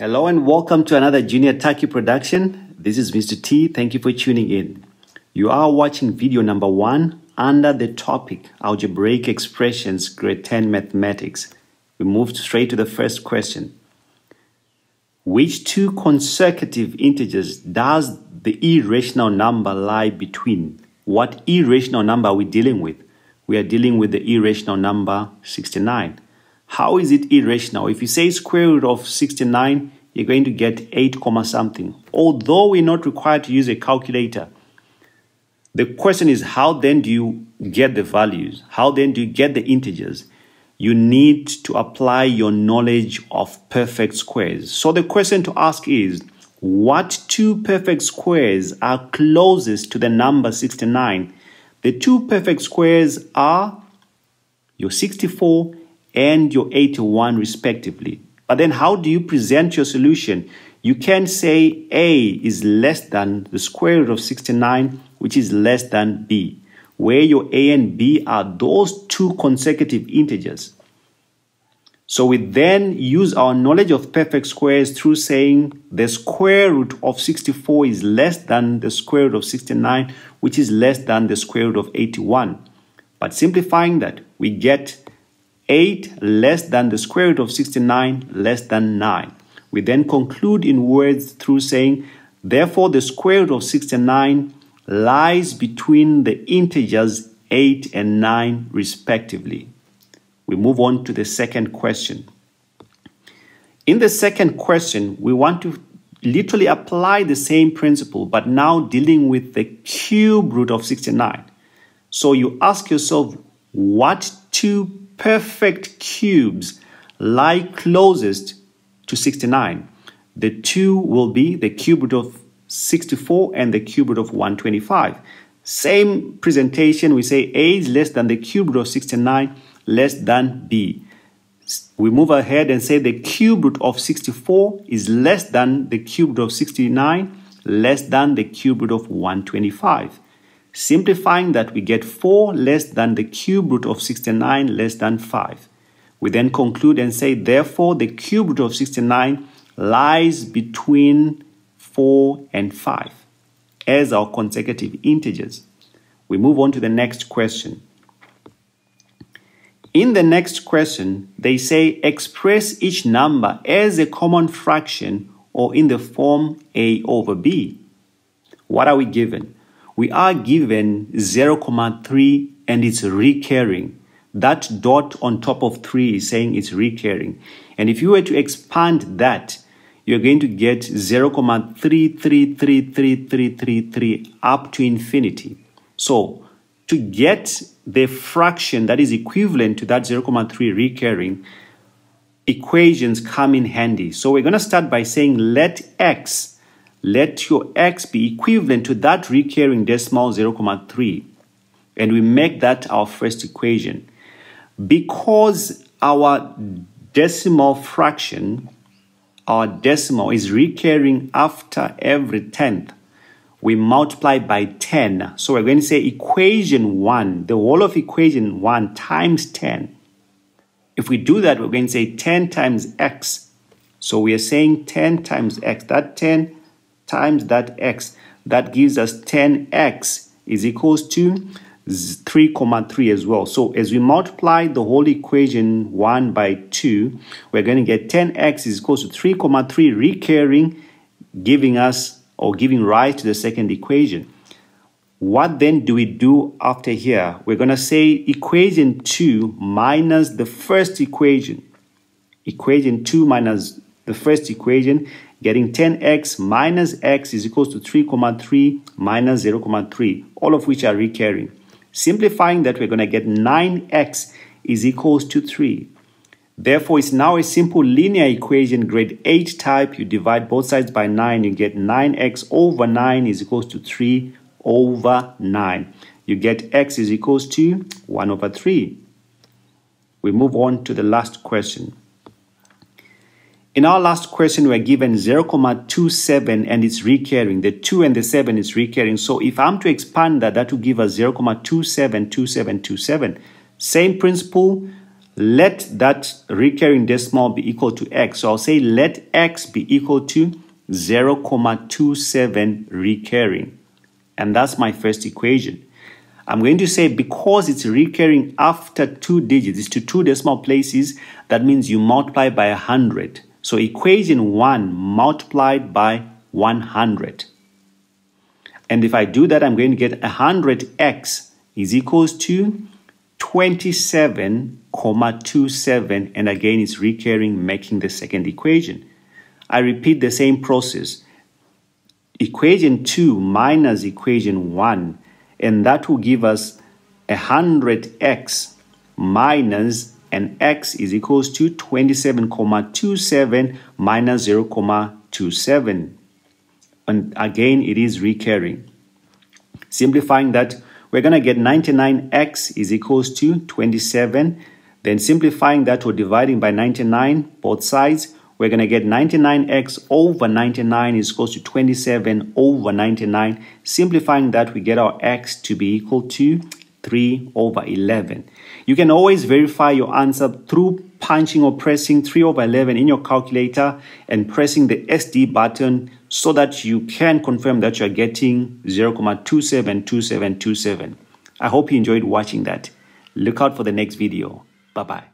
Hello and welcome to another Junior Tukkie production. This is Mr. T. Thank you for tuning in. You are watching video number one under the topic Algebraic Expressions, Grade 10 Mathematics. We moved straight to the first question. Which two consecutive integers does the irrational number lie between? What irrational number are we dealing with? We are dealing with the irrational number 69. How is it irrational? If you say square root of 69, you're going to get 8 comma something. Although we're not required to use a calculator, the question is how then do you get the values? How then do you get the integers? You need to apply your knowledge of perfect squares. So the question to ask is, what two perfect squares are closest to the number 69? The two perfect squares are your 64 and your 81 respectively. But then how do you present your solution? You can say A is less than the square root of 69, which is less than B, where your A and B are those two consecutive integers. So we then use our knowledge of perfect squares through saying the square root of 64 is less than the square root of 69, which is less than the square root of 81. But simplifying that, we get 8 less than the square root of 69 less than 9. We then conclude in words through saying, therefore the square root of 69 lies between the integers 8 and 9 respectively. We move on to the second question. In the second question, we want to literally apply the same principle, but now dealing with the cube root of 69. So you ask yourself, what two perfect cubes lie closest to 69. The two will be the cube root of 64 and the cube root of 125. Same presentation, we say A is less than the cube root of 69, less than B. We move ahead and say the cube root of 64 is less than the cube root of 69, less than the cube root of 125. Simplifying that, we get 4 less than the cube root of 69 less than 5. We then conclude and say, therefore, the cube root of 69 lies between 4 and 5 as our consecutive integers. We move on to the next question. In the next question, they say express each number as a common fraction or in the form a over b. What are we given? We are given 0,3 and it's recurring. That dot on top of 3 is saying it's recurring. And if you were to expand that, you're going to get 0,333333 up to infinity. So to get the fraction that is equivalent to that 0,3 recurring, equations come in handy. So we're going to start by saying let x let your x be equivalent to that recurring decimal 0.3 and we make that our first equation. Because our decimal fraction, our decimal is recurring after every tenth, we multiply by 10. So we're going to say equation 1, the whole of equation 1 times 10. If we do that, we're going to say 10 times x. So we are saying 10 times x. That 10 times that x. That gives us 10x is equals to 3 comma 3 as well. So as we multiply the whole equation 1 by 2, we're going to get 10x is equals to 3 comma 3 recurring, giving us or giving rise to the second equation. What then do we do after here? We're going to say equation 2 minus the first equation. Equation 2 minus the first equation getting 10x minus x is equals to 3 comma 3 minus 0 comma 3 all of which are recurring. Simplifying that we're going to get 9x is equals to 3 therefore it's now a simple linear equation grade 8 type. You divide both sides by 9 you get 9x over 9 is equals to 3 over 9 you get x is equals to 1 over 3 we move on to the last question in our last question, we are given 0,27 and it's recurring. The 2 and the 7 is recurring. So if I'm to expand that, that will give us 0,272727. Same principle. let that recurring decimal be equal to x. So I'll say let x be equal to 0, 0.27 recurring. And that's my first equation. I'm going to say because it's recurring after two digits, it's to two decimal places, that means you multiply by 100. So equation 1 multiplied by 100. And if I do that, I'm going to get 100x is equals to 27,27 and again it's recurring making the second equation. I repeat the same process. Equation 2 minus equation 1 and that will give us 100x minus and x is equals to 27,27 minus 0,27 and again it is recurring. Simplifying that, we're going to get 99x is equals to 27. Then simplifying that or dividing by 99, both sides, we're going to get 99x over 99 is equals to 27 over 99. Simplifying that, we get our x to be equal to 3 over 11. You can always verify your answer through punching or pressing 3 over 11 in your calculator and pressing the SD button so that you can confirm that you're getting 0.272727. I hope you enjoyed watching that. Look out for the next video. Bye bye.